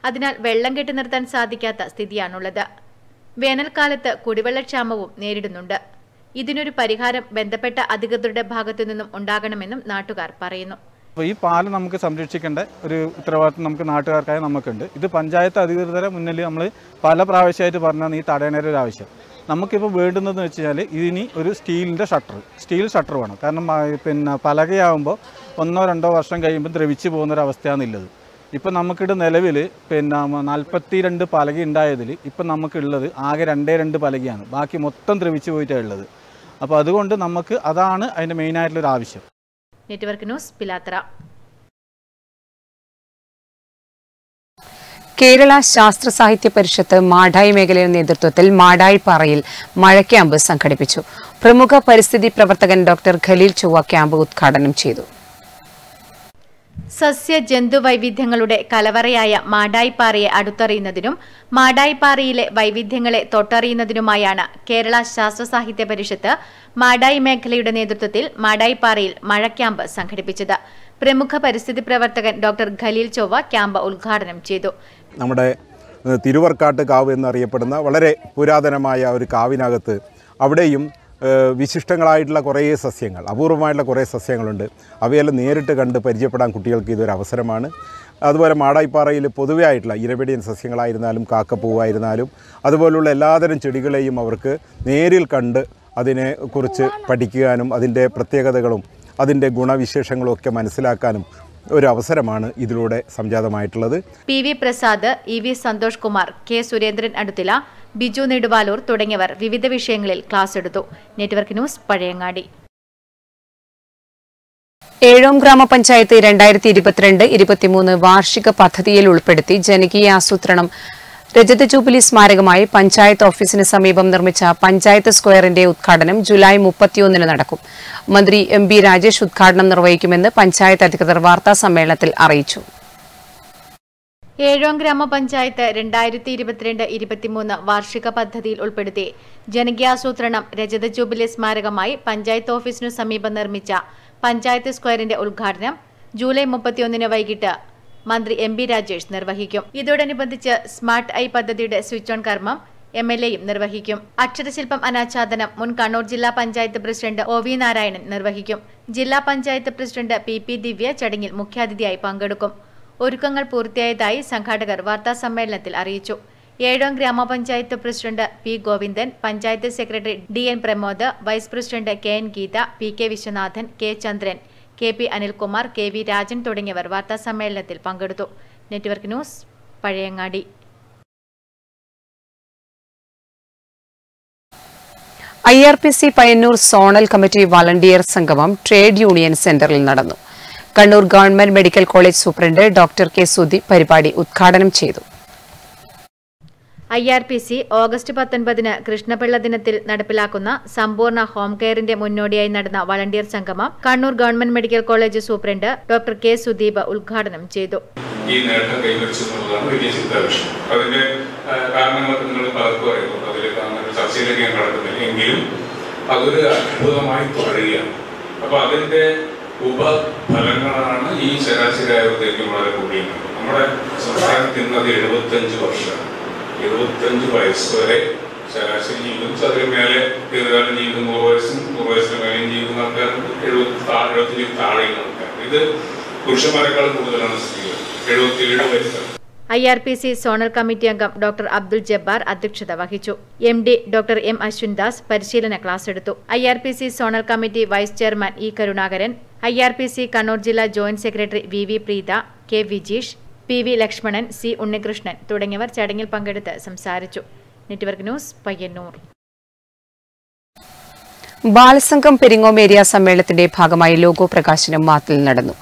അതിനാൽ വെള്ളം കെട്ടി നിർത്താൻ സാധിക്കാത്ത സ്ഥിതിയാണുള്ളത്. വേനൽക്കാലത്ത് കുടിവെള്ളക്ഷാമവും നേരിടുന്നുണ്ട്. ഇതിനൊരു പരിഹാരം ബന്ധപ്പെട്ട അധികൃതരുടെ ഭാഗത്തു നിന്നും ഉണ്ടാകണമെന്നും നാട്ടുകാർ പറയുന്നു. അപ്പോൾ ഈ പാലം നമുക്ക് സംരക്ഷിക്കേണ്ട ഒരു ഉത്തരവാദിത്വം നമുക്ക് നാട്ടുകാർക്കായി നമുക്കുണ്ട്. ഇത് പഞ്ചായത്ത് അധികൃതരെ മുന്നിൽ നമ്മൾ പല പ്രാവശ്യമായിട്ട് പറഞ്ഞാൽ ഈ തടയേണ്ട ഒരു ആവശ്യം. നമുക്കിപ്പോൾ വേണ്ടുന്നതെന്ന് വെച്ച് കഴിഞ്ഞാൽ ഇതിനി ഒരു സ്റ്റീലിന്റെ ഷട്ടർ സ്റ്റീൽ ഷട്ടർ വേണം. കാരണം പിന്നെ പലകയാകുമ്പോൾ ഒന്നോ രണ്ടോ വർഷം കഴിയുമ്പോൾ ദ്രവിച്ച് പോകുന്നൊരവസ്ഥയാണെന്നുള്ളത് ഇപ്പം നമുക്കിട്ട് നിലവിൽ പിന്നെ നാൽപ്പത്തി രണ്ട് പലക ഉണ്ടായതിൽ ഇപ്പം നമുക്കുള്ളത് ആകെ രണ്ടേ രണ്ട് പലകയാണ്. ബാക്കി മൊത്തം ദ്രവിച്ച് പോയിട്ടാണ് ഉള്ളത്. അപ്പോൾ അതുകൊണ്ട് നമുക്ക് അതാണ് അതിന്റെ മെയിനായിട്ടുള്ളൊരു ആവശ്യം. നെറ്റ്വർക്ക് ന്യൂസ് പിലാത്ര കേരള ശാസ്ത്ര സാഹിത്യ പരിഷത്ത് മാടായി മേഖലയുടെ നേതൃത്വത്തിൽ മാടായി പാറയിൽ മഴ ക്യാമ്പ് സംഘടിപ്പിച്ചു. പ്രമുഖ പരിസ്ഥിതി പ്രവർത്തകൻ ഡോക്ടർ ഖലീൽ ചൊവ്വ ക്യാമ്പ് ഉദ്ഘാടനം ചെയ്തു. സസ്യ ജന്തുവൈവിധ്യങ്ങളുടെ കലവറയായ മാടായിപ്പാറയെ അടുത്തറിയുന്നതിനും മാടായിപ്പാറയിലെ വൈവിധ്യങ്ങളെ തൊട്ടറിയുന്നതിനുമായാണ് കേരള ശാസ്ത്ര സാഹിത്യ പരിഷത്ത് മാടായി മേഖലയുടെ നേതൃത്വത്തിൽ മാടായിപ്പാറയിൽ മഴ ക്യാമ്പ് സംഘടിപ്പിച്ചത്. പ്രമുഖ പരിസ്ഥിതി പ്രവർത്തകൻ ഡോക്ടർ ഖലീൽ ചൊവ്വ ക്യാമ്പ് ഉദ്ഘാടനം ചെയ്തു. നമ്മുടെ തിരുവർക്കാട്ട് കാവ് എന്നറിയപ്പെടുന്ന വളരെ പുരാതനമായ ഒരു കാവിനകത്ത് അവിടെയും വിശിഷ്ടങ്ങളായിട്ടുള്ള കുറേ സസ്യങ്ങൾ അപൂർവമായിട്ടുള്ള കുറേ സസ്യങ്ങളുണ്ട്. അവയെല്ലാം നേരിട്ട് കണ്ട് പരിചയപ്പെടാൻ കുട്ടികൾക്ക് ഇതൊരു അവസരമാണ്. അതുപോലെ മാടായിപ്പാറയിൽ പൊതുവെ ആയിട്ടുള്ള ഇരപിടിയൻ സസ്യങ്ങളായിരുന്നാലും കാക്കപ്പൂവായിരുന്നാലും അതുപോലുള്ള എല്ലാതരം ചെടികളെയും അവർക്ക് നേരിൽ കണ്ട് അതിനെ കുറിച്ച് പഠിക്കുവാനും അതിന്റെ പ്രത്യേകതകളും അതിന്റെ ഗുണവിശേഷങ്ങളും ഒക്കെ മനസ്സിലാക്കാനും ഒരു അവസരമാണ് ഇതിലൂടെ സംജാതമായിട്ടുള്ളത്. P V Prasad E V Santhosh Kumar K Surendran Aduthila Biju Neduvaloor തുടങ്ങിയവർ വിവിധ വിഷയങ്ങളിൽ ക്ലാസ് എടുത്തു. Network news Pazhayangadi. ഏഴോം ഗ്രാമപഞ്ചായത്ത് രണ്ടായിരത്തി ഇരുപത്തിരണ്ട് ഇരുപത്തിമൂന്ന് വാർഷിക പദ്ധതിയിൽ ഉൾപ്പെടുത്തി ജനകീയ ആസൂത്രണം രജത ജൂബിലി സ്മാരകമായി പഞ്ചായത്ത് ഓഫീസിന് സമീപം നിർമ്മിച്ച പഞ്ചായത്ത് സ്ക്വയറിന്റെ ഉദ്ഘാടനം ജൂലൈ മുപ്പത്തിയൊന്നിന് നടക്കും. മന്ത്രി എം ബി രാജേഷ് ഉദ്ഘാടനം നിർവഹിക്കുമെന്ന് പഞ്ചായത്ത് അധികൃതർ വാർത്താ സമ്മേളനത്തിൽ അറിയിച്ചു. ഏഴോം ഗ്രാമപഞ്ചായത്ത് രണ്ടായിരത്തി ഇരുപത്തിരണ്ട് ഇരുപത്തിമൂന്ന് വാർഷിക പദ്ധതിയിൽ ഉൾപ്പെടുത്തി ജനകീയാസൂത്രണം രജത ജൂബിലി സ്മാരകമായി പഞ്ചായത്ത് ഓഫീസിനു സമീപം നിർമ്മിച്ച പഞ്ചായത്ത് സ്ക്വയറിന്റെ ഉദ്ഘാടനം ജൂലൈ മുപ്പത്തിയൊന്നിന് വൈകിട്ട് മന്ത്രി എം ബി രാജേഷ് നിർവഹിക്കും. ഇതോടനുബന്ധിച്ച് സ്മാർട്ട് ഐ പദ്ധതിയുടെ സ്വിച്ച് ഓൺ കർമ്മം എം എൽ എയും നിർവഹിക്കും. അക്ഷരശില്പം അനാച്ഛാദനം മുൻ കണ്ണൂർ ജില്ലാ panchayat president O V Narayanan നിർവഹിക്കും. ജില്ലാ panchayat president P P Divya ചടങ്ങിൽ മുഖ്യാതിഥിയായി പങ്കെടുക്കും. ഒരുക്കങ്ങൾ പൂർത്തിയായതായി സംഘാടകർ വാർത്താ സമ്മേളനത്തിൽ അറിയിച്ചു. ഏഴോം ഗ്രാമപഞ്ചായത്ത് president P Govindan panchayat secretary D N Pramod vice president K N Geetha P K Viswanathan K Chandran K P Anilkumar K V Rajan തുടങ്ങിയവർ വാർത്താ സമ്മേളനത്തിൽ പങ്കെടുത്തു. Network news Pazhayangadi. I R P C Payyanur zonal committee volunteer സംഗമം trade union സെന്ററിൽ നടന്നു. Kannur government medical college superintendent doctor K Sudhi പരിപാടി ഉദ്ഘാടനം ചെയ്തു. I R P C August പത്തൊൻപതിന് കൃഷ്ണപിള്ള ദിനത്തിൽ നടപ്പിലാക്കുന്ന സമ്പൂർണ ഹോം കെയറിന്റെ മുന്നോടിയായി നടന്ന വളണ്ടിയർ സംഗമം Kannur government medical college superintendent doctor K Sudeep ഉദ്ഘാടനം ചെയ്തു. ഈ നേട്ടം കൈവരിച്ചു വലിയ ചിന്താവിഷയം. അതിന്റെ കാരണങ്ങളൊക്കെ നിങ്ങൾ പലർക്കും ചർച്ചയിലേക്ക് ഞാൻ എങ്കിലും അതൊരു അത്ഭുതമായി തുടരുകയാണ്. അപ്പൊ അതിന്റെ ഉപഫലങ്ങളാണ് ഈ ശരാശരി ആയുർദൈർഘ്യം വളരെ കൂടിയുന്നത് നമ്മുടെ സംസ്ഥാനത്ത് ഇന്നത് എഴുപത്തഞ്ച് വർഷമാണ്. എഴുപത്തഞ്ച് വയസ്സ് വരെ ശരാശരി ജീവിതം. അതിന് മേലെ ദീർഘകാല ജീവിതം നൂറ് വയസ്സും നൂറ് വയസ്സിന് മേലെയും ജീവിക്കുന്ന ആൾക്കാരുണ്ട് എഴുപത്തി താഴെ എഴുപത്തിന് താഴെയുള്ള ഇത് പുരുഷന്മാരെക്കാൾ കൂടുതലാണ് സ്ത്രീകൾ എഴുപത്തിയേഴ് വയസ്സാണ് I R P C zonal committee അംഗം ഡോക്ടർ അബ്ദുൾ ജബ്ബാർ അധ്യക്ഷത വഹിച്ചു. M D doctor M Ashwindas പരിശീലന ക്ലാസ് എടുത്തു. I R P C zonal committee vice chairman E Karunakaran. I R P C Kannur ജില്ലാ joint secretary V V Preetha K Vijeesh P V Lakshmanan C Unnikrishnan തുടങ്ങിയവർ ചടങ്ങിൽ പങ്കെടുത്ത് സംസാരിച്ചു. Network news Payyanur. Balasangham പെരിങ്ങോമേരിയ സമ്മേളനത്തിന്റെ ഭാഗമായി logo പ്രകാശനം മാത്തിൽ നടന്നു.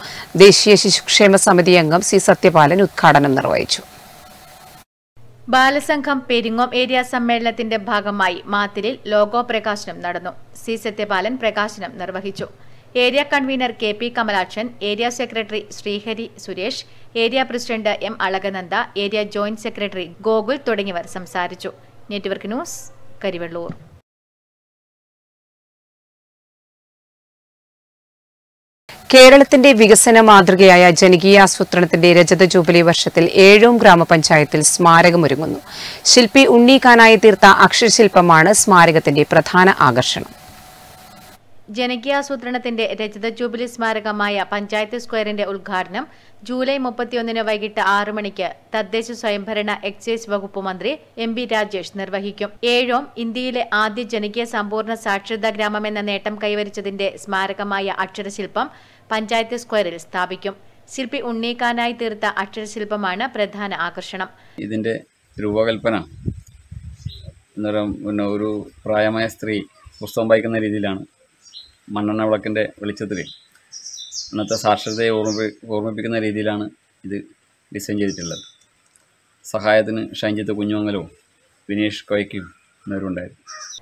ദേശീയ ശിശുക്ഷേമ സമിതി അംഗം സി സത്യപാലൻ ഉദ്ഘാടനം നിർവഹിച്ചു. ബാലസംഘം പെരിങ്ങോം ഏരിയ സമ്മേളനത്തിന്റെ ഭാഗമായി മാത്തിലിൽ ലോഗോ പ്രകാശനം നടന്നു. സി സത്യപാലൻ പ്രകാശനം നിർവഹിച്ചു. Area convener K P Kamalakshan area secretary Sreehari Suresh area president M Alakananda area joint secretary Gokul തുടങ്ങിയവർ സംസാരിച്ചു. Network news Karivellur. കേരളത്തിന്റെ വികസന മാതൃകയായ ജനകീയ ജനകീയാസൂത്രണത്തിന്റെ രജത ജൂബിലി വർഷത്തിൽ ഏഴോം ഗ്രാമപഞ്ചായത്തിൽ സ്മാരകമൊരുങ്ങുന്നു. ശില്പി ഉണ്ണി കാനായി തീർത്ത അക്ഷരശില്പമാണ് സ്മാരകത്തിന്റെ പ്രധാന ആകർഷണം. ജനകീയാസൂത്രണത്തിന്റെ രജത ജൂബിലി സ്മാരകമായ പഞ്ചായത്ത് സ്ക്വയറിന്റെ ഉദ്ഘാടനം ജൂലൈ മുപ്പത്തിയൊന്നിന് വൈകിട്ട് ആറ് മണിക്ക് തദ്ദേശ സ്വയംഭരണ എക്സൈസ് വകുപ്പ് മന്ത്രി എം ബി രാജേഷ് നിർവഹിക്കും. ഏഴോം ഇന്ത്യയിലെ ആദ്യ ജനകീയ സമ്പൂർണ സാക്ഷരതാ ഗ്രാമം എന്ന നേട്ടം കൈവരിച്ചതിന്റെ സ്മാരകമായ അക്ഷരശില്പം പഞ്ചായത്ത് സ്ക്വയറിൽ സ്ഥാപിക്കും. ശില്പി ഉണ്ണീക്കാനായി തീർത്ത അക്ഷരശില്പമാണ് പ്രധാന ആകർഷണം. ഇതിന്റെ രൂപകൽപ്പന ഒരു പ്രായമായ സ്ത്രീ പുസ്തകം വായിക്കുന്ന രീതിയിലാണ്. മണ്ണെണ്ണ വിളക്കിന്റെ വെളിച്ചത്തിൽ അന്നത്തെ സാക്ഷരതയെ ഓർമ്മി ഓർമ്മിപ്പിക്കുന്ന രീതിയിലാണ് ഇത് ഡിസൈൻ ചെയ്തിട്ടുള്ളത്. സഹായത്തിന് ഷൈൻജിത്ത് കുഞ്ഞുമംഗലവും വിനീഷ് കൊയ്ക്കും എന്നിവരുണ്ടായിരുന്നു.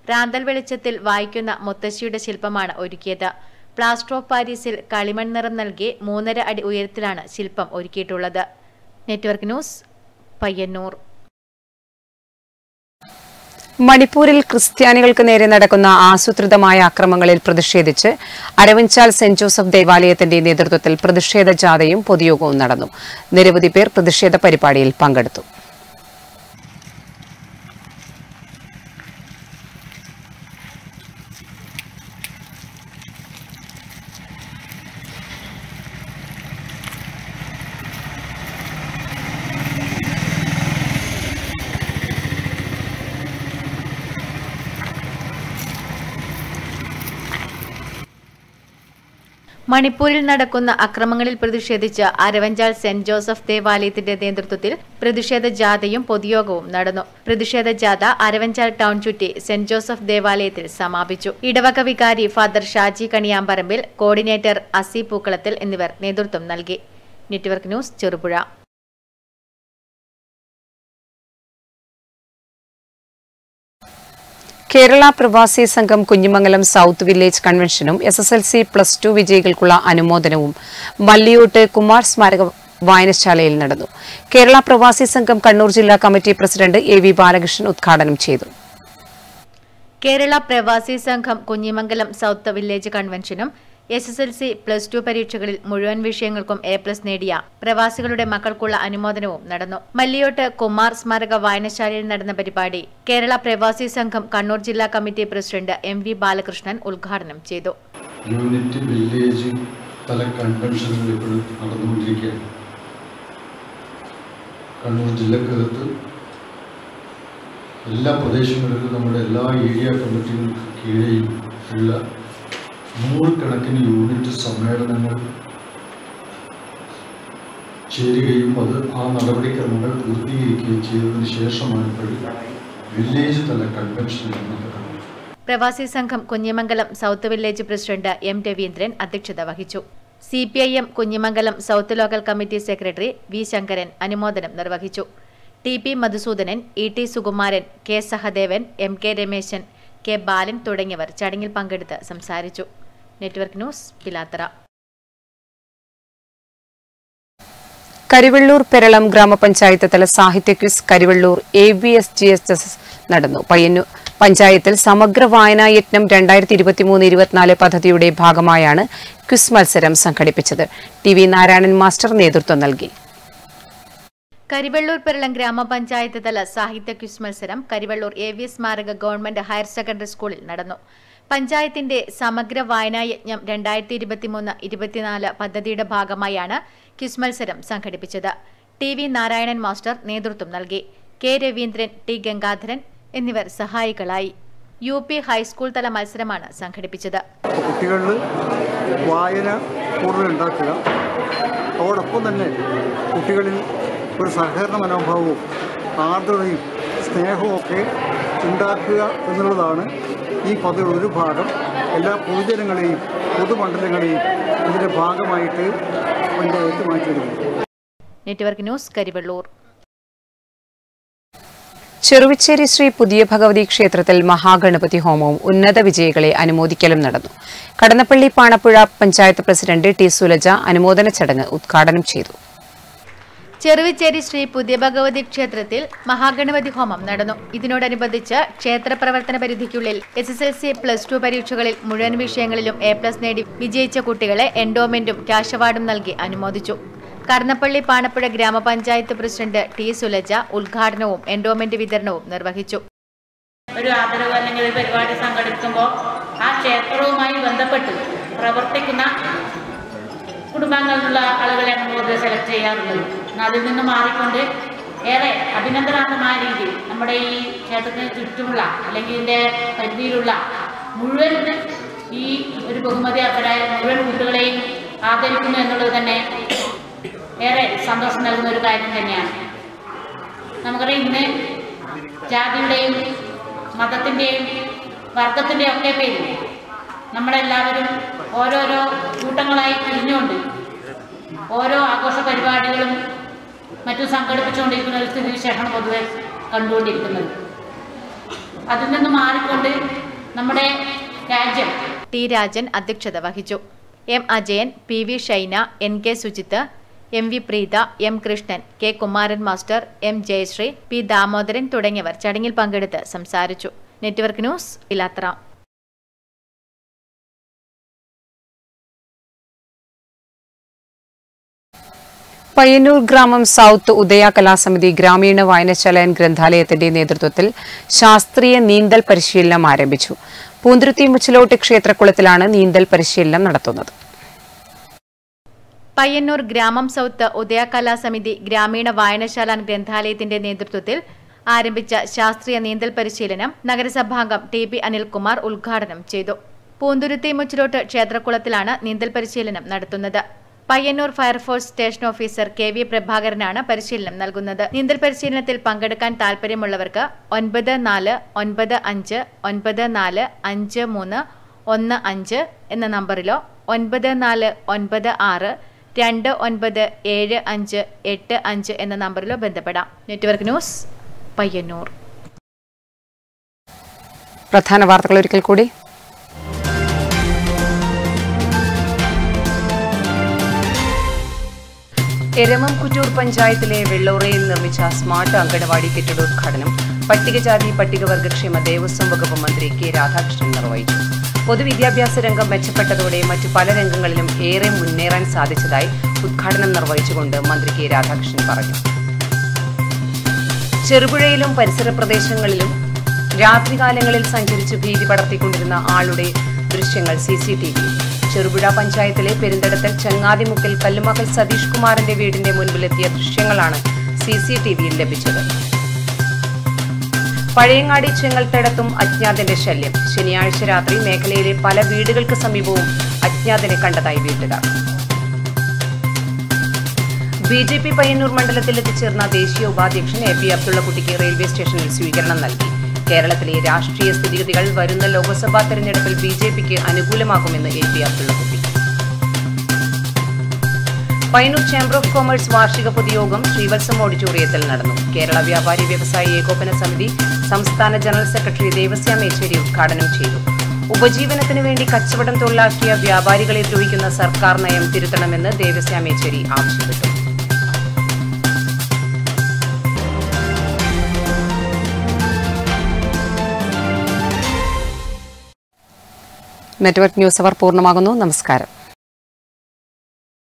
റാന്തൽ വെളിച്ചത്തിൽ വായിക്കുന്ന മുത്തശ്ശിയുടെ ശില്പമാണ് ഒരുക്കിയത്. പ്ലാസ്റ്റർ ഓഫ് പാരീസിൽ കളിമൺ നിറം നൽകി മൂന്നര അടി ഉയരത്തിലാണ് ശില്പം ഒരുക്കിയിട്ടുള്ളത്. Network news Payyanur. മണിപ്പൂരിൽ ക്രിസ്ത്യാനികൾക്ക് നേരെ നടക്കുന്ന ആസൂത്രിതമായ അക്രമങ്ങളിൽ പ്രതിഷേധിച്ച് അരവിഞ്ചാൽ സെന്റ് ജോസഫ് ദേവാലയത്തിന്റെ നേതൃത്വത്തിൽ പ്രതിഷേധ ജാഥയും പൊതുയോഗവും നടന്നു. നിരവധി പേർ പ്രതിഷേധ പരിപാടിയിൽ പങ്കെടുത്തു. മണിപ്പൂരിൽ നടക്കുന്ന അക്രമങ്ങളിൽ പ്രതിഷേധിച്ച് അരവഞ്ചാൽ സെന്റ് ജോസഫ് ദേവാലയത്തിന്റെ നേതൃത്വത്തിൽ പ്രതിഷേധ ജാഥയും പൊതുയോഗവും നടന്നു. പ്രതിഷേധ ജാഥ അരവഞ്ചാൽ ടൗൺ ചുറ്റി സെന്റ് ജോസഫ് ദേവാലയത്തിൽ സമാപിച്ചു. ഇടവക വികാരി ഫാദർ ഷാജി കണിയാമ്പറമ്പിൽ കോർഡിനേറ്റർ അസി പൂക്കളത്തിൽ എന്നിവർ നേതൃത്വം നൽകി. Network news Cherupuzha. കേരള പ്രവാസി സംഘം Kunhimangalam south village കൺവെൻഷനും S S L C plus two വിജയികൾക്കുള്ള അനുമോദനവും മല്ലിയോട്ട് കുമാർ സ്മാരക വായനശാലയിൽ നടന്നു. കേരള പ്രവാസി സംഘം കണ്ണൂർ ജില്ലാ committee president A V Balakrishnan ഉദ്ഘാടനം ചെയ്തു. കേരള പ്രവാസി സംഘം Kunhimangalam south village കൺവെൻഷനും S S L C plus two പരീക്ഷകളിൽ മുഴുവൻ വിഷയങ്ങൾക്കും എ പ്ലസ് നേടിയ പ്രവാസികളുടെ മക്കൾക്കുള്ള അനുമോദനവും നടന്നു. മല്ലിയോട്ട് കുമാർ സ്മാരക വായനശാലയിൽ നടന്ന പരിപാടി കേരള പ്രവാസി സംഘം കണ്ണൂർ ജില്ലാ committee president M V Balakrishnan ഉദ്ഘാടനം ചെയ്തു. യൂണിറ്റ് വില്ലേജ് തല കൺവെൻഷനുകൾ ഇപ്പോഴും നടന്നുകൊണ്ടിരിക്കുകയാണ്. കണ്ണൂർ ജില്ലക്കകത്ത് എല്ലാ പ്രദേശങ്ങളിലും നമ്മുടെ എല്ലാ ഏരിയ കമ്മിറ്റികൾക്ക് കീഴെയും ഉള്ള നൂറുകണക്കിന് യൂണിറ്റ് സമ്മേളനങ്ങൾ ചേരുകയും അത് ആ നടപടിക്രമങ്ങൾ പൂർത്തീകരിക്കുകയും ചെയ്തതിനു ശേഷമാണ് വില്ലേജ് തല കൺവെൻഷൻ നടക്കുന്നത് പ്രവാസി സംഘം Kunhimangalam south village president M Raveendran അധ്യക്ഷത വഹിച്ചു. C P I M Kunhimangalam south local committee secretary V Sankaran അനുമോദനം നിർവഹിച്ചു. T P Madhusudanan E T Sukumaran K Sahadevan M K Rameshan K Balan തുടങ്ങിയവർ ചടങ്ങിൽ പങ്കെടുത്ത് സംസാരിച്ചു. നെറ്റ്വർക്ക് ന്യൂസ് പിലാത്തറ കരിവെള്ളൂർ പെരളം ഗ്രാമപഞ്ചായത്ത് തല സാഹിത്യ quiz Karivellur A B S G S S നടന്നു. പയ്യന്നൂർ പഞ്ചായത്തിൽ സമഗ്ര വായനാ യജ്ഞം രണ്ടായിരത്തി ഇരുപത്തിമൂന്ന് ഇരുപത്തിനാല് പദ്ധതിയുടെ ഭാഗമായാണ് ക്വിസ് മത്സരം സംഘടിപ്പിച്ചത്. ടി വി നാരായണൻ മാസ്റ്റർ നേതൃത്വം നൽകി. കരിവെള്ളൂർ പെരളം ഗ്രാമപഞ്ചായത്ത് തല സാഹിത്യ ക്വിസ് മത്സരം കരിവെള്ളൂർ എ വി സ്മാരക ഗവൺമെന്റ് ഹയർ സെക്കൻഡറി സ്കൂളിൽ നടന്നു. പഞ്ചായത്തിന്റെ സമഗ്ര വായനാ യജ്ഞം രണ്ടായിരത്തി ഇരുപത്തിമൂന്ന് ഇരുപത്തിനാല് പദ്ധതിയുടെ ഭാഗമായാണ് ക്വിസ് മത്സരം സംഘടിപ്പിച്ചത്. ടി വി നാരായണൻ മാസ്റ്റർ നേതൃത്വം നൽകി. കെ രവീന്ദ്രൻ ടി ഗംഗാധരൻ എന്നിവർ സഹായികളായി. യു പി ഹൈസ്കൂൾ തല മത്സരമാണ് സംഘടിപ്പിച്ചത്. കുട്ടികളിൽ വായന കൂടുതൽ ഉണ്ടാക്കുക. അതോടൊപ്പം തന്നെ കുട്ടികളിൽ ഒരു സഹകരണ മനോഭാവവും ആർദ്രതയും സ്നേഹവും ഒക്കെ ഉണ്ടാക്കുക എന്നുള്ളതാണ് ഈ പദ്ധതിയുടെ ഒരു ഭാഗം എല്ലാ പൊതുജനങ്ങളെയും പൊതുമണ്ഡലങ്ങളെയും ഇതിന്റെ ഭാഗമായിട്ട് പഞ്ചായത്ത് മാറ്റിയെടുക്കും നെറ്റ്വർക്ക് ന്യൂസ് കരിവള്ളൂർ ചെറുവിച്ചേരി ശ്രീ പുതിയ ഭഗവതി ക്ഷേത്രത്തിൽ മഹാഗണപതി ഹോമവും ഉന്നത വിജയികളെ അനുമോദിക്കലും നടന്നു. Kadannappally Panappuzha panchayat president T. Sulaja അനുമോദന ചടങ്ങ് ഉദ്ഘാടനം ചെയ്തു. ചെറുവിച്ചേരി ശ്രീ പുതിയ ഭഗവതി ക്ഷേത്രത്തിൽ മഹാഗണപതി ഹോമം നടന്നു. ഇതിനോടനുബന്ധിച്ച് ക്ഷേത്ര പ്രവർത്തന പരിധിക്കുള്ളിൽ S S L C plus two പരീക്ഷകളിൽ മുഴുവൻ വിഷയങ്ങളിലും എ പ്ലസ് നേടി വിജയിച്ച കുട്ടികളെ എൻഡോമെന്റും ക്യാഷ് അവാർഡും നൽകി അനുമോദിച്ചു. കർണപ്പള്ളി പാണപ്പുഴ ഗ്രാമപഞ്ചായത്ത് പ്രസിഡന്റ് ടി സുലജ ഉദ്ഘാടനവും എൻഡോമെന്റ് വിതരണവും നിർവഹിച്ചു. ഒരു ആദരവ് അല്ലെങ്കിൽ ഒരു പരിപാടി സംഘടിപ്പിക്കുമ്പോൾ ആ ക്ഷേത്രവുമായി ബന്ധപ്പെട്ട് പ്രവർത്തിക്കുന്ന കുടുംബാംഗങ്ങളുള്ള ആളുകളെ കൂടുതൽ സെലക്ട് ചെയ്യാറുള്ളത് അതിൽ നിന്ന് മാറിക്കൊണ്ട് ഏറെ അഭിനന്ദനാർഹമായ രീതിയിൽ നമ്മുടെ ഈ ക്ഷേത്രത്തിന് ചുറ്റുമുള്ള അല്ലെങ്കിൽ ഇതിന്റെ പരിധിയിലുള്ള മുഴുവൻ ഈ ഒരു ബഹുമതി അർഹരായ മുഴുവൻ കുട്ടികളെയും ആദരിക്കുന്നു എന്നുള്ളത് തന്നെ ഏറെ സന്തോഷം നൽകുന്ന ഒരു കാര്യം തന്നെയാണ്. നമുക്കറിയാം ഇന്ന് ജാതിയുടെയും മതത്തിന്റെയും വർഗത്തിന്റെയും ഒക്കെ പേരിൽ നമ്മളെല്ലാവരും ഓരോരോ കൂട്ടങ്ങളായി തിരിഞ്ഞുകൊണ്ട് ഓരോ ആഘോഷ പരിപാടികളും മറ്റും സംഘടിപ്പിച്ചുകൊണ്ടിരിക്കുന്ന ഒരു സ്ഥിതിവിശേഷമാണ് പൊതുവെ കണ്ടുകൊണ്ടിരിക്കുന്നത്. അതിൽ നിന്ന് മാറിക്കൊണ്ട് നമ്മുടെ രാജ്യം ടി രാജൻ അധ്യക്ഷത വഹിച്ചു. M Ajayan P V Shaina N K Sujith M V Preetha M Krishnan K Kumaran master M Jayasree P Damodaran തുടങ്ങിയവർ ചടങ്ങിൽ പങ്കെടുത്ത് സംസാരിച്ചു. Network news ഇലാത്ര. പയ്യന്നൂർ ഗ്രാമം സൗത്ത് ഉദയ കലാസമിതി ഗ്രാമീണ വായനശാല ആൻഡ് ഗ്രന്ഥാലയത്തിന്റെ നേതൃത്വത്തിൽ ശാസ്ത്രീയ നീന്തൽ പരിശീലനം ആരംഭിച്ചു. പൂന്തുരുത്തി മുച്ചിലോട്ട് ക്ഷേത്രക്കുളത്തിലാണ് നീന്തൽ പരിശീലനം നടത്തുന്നത്. പയ്യന്നൂർ ഗ്രാമം സൗത്ത് ഉദയ കലാസമിതി ഗ്രാമീണ വായനശാല ഗ്രന്ഥാലയത്തിന്റെ നേതൃത്വത്തിൽ ആരംഭിച്ച ശാസ്ത്രീയ നീന്തൽ പരിശീലനം നഗരസഭാംഗം ടി പി അനിൽകുമാർ ഉദ്ഘാടനം ചെയ്തു. പൂന്തുരുത്തി മുച്ചിലോട്ട് ക്ഷേത്രക്കുളത്തിലാണ് നീന്തൽ പരിശീലനം നടത്തുന്നത്. Payyanur fire force station officer K V പ്രഭാകരനാണ് പരിശീലനം നൽകുന്നത്. നീന്തൽ പരിശീലനത്തിൽ പങ്കെടുക്കാൻ താൽപ്പര്യമുള്ളവർക്ക് ഒൻപത് നാല് ഒൻപത് അഞ്ച് ഒൻപത് നാല് അഞ്ച് മൂന്ന് ഒന്ന് അഞ്ച് എന്ന നമ്പറിലോ ഒൻപത് നാല് ഒൻപത് ആറ് രണ്ട് ഒൻപത് ഏഴ് അഞ്ച് എട്ട് അഞ്ച് എന്ന നമ്പറിലോ ബന്ധപ്പെടാം. Network news Payyanur. പ്രധാന വാർത്തകൾ ഒരിക്കൽ കൂടി. എരമം കുറ്റൂർ പഞ്ചായത്തിലെ വെള്ളോറയിൽ നിർമ്മിച്ച സ്മാർട്ട് അങ്കണവാടി കെട്ടിട ഉദ്ഘാടനം പട്ടികജാതി പട്ടികവർഗക്ഷേമ ദേവസ്വം വകുപ്പ് മന്ത്രി കെ രാധാകൃഷ്ണൻ നിർവഹിച്ചു. പൊതുവിദ്യാഭ്യാസ രംഗം മെച്ചപ്പെട്ടതോടെ മറ്റു പല രംഗങ്ങളിലും ഏറെ മുന്നേറാൻ സാധിച്ചതായി ഉദ്ഘാടനം നിർവഹിച്ചുകൊണ്ട് മന്ത്രി കെ രാധാകൃഷ്ണൻ പറഞ്ഞു. ചെറുപുഴയിലും പരിസര പ്രദേശങ്ങളിലും രാത്രികാലങ്ങളിൽ സഞ്ചരിച്ച് ഭീതി പടർത്തിക്കൊണ്ടിരുന്ന ആളുടെ ദൃശ്യങ്ങൾ സി സി ടി ചെറുപുഴ പഞ്ചായത്തിലെ പെരുന്തടത്തൽ ചങ്ങാതിമുക്കിൽ കല്ലുമകൽ സതീഷ് കുമാറിന്റെ വീടിന്റെ മുൻപിലെത്തിയ ദൃശ്യങ്ങളാണ് സി സി ടി വിയിൽ ലഭിച്ചത്. പഴയങ്ങാടി ചെങ്ങൽത്തടത്തും അജ്ഞാതന്റെ ശല്യം. ശനിയാഴ്ച രാത്രി മേഖലയിലെ പല വീടുകൾക്ക് സമീപവും അജ്ഞാതനെ കണ്ടതായി വീട്ടുകാർ. ബി ജെ പി പയ്യന്നൂർ മണ്ഡലത്തിൽ എത്തിച്ചേർന്ന ദേശീയ ഉപാധ്യക്ഷൻ എ പി അബ്ദുള്ളക്കുട്ടിക്ക് റെയിൽവേ സ്റ്റേഷനിൽ സ്വീകരണം നൽകി. കേരളത്തിലെ രാഷ്ട്രീയ സ്ഥിതിഗതികൾ വരുന്ന ലോക്സഭാ തെരഞ്ഞെടുപ്പിൽ ബി ജെ പിക്ക് അനുകൂലമാകുമെന്ന് A P Abdullakutty Payyanur chamber of commerce വാർഷിക പൊതുയോഗം ശ്രീവത്സം ഓഡിറ്റോറിയത്തിൽ നടന്നു. കേരള വ്യാപാരി വ്യവസായി ഏകോപന സമിതി സംസ്ഥാന ജനറൽ സെക്രട്ടറി ദേവസ്യാം യേശ്വരി ഉദ്ഘാടനം ചെയ്തു. ഉപജീവനത്തിനു വേണ്ടി കച്ചവടം തൊഴിലാക്കിയ വ്യാപാരികളെ ദ്രോഹിക്കുന്ന സർക്കാർ നയം തിരുത്തണമെന്ന് ദേവസ്യാം യേശ്വരി ആവശ്യപ്പെട്ടു. നെറ്റ്വർക്ക് ന്യൂസ് അവർ പൂർണമാകുന്നു. നമസ്കാരം.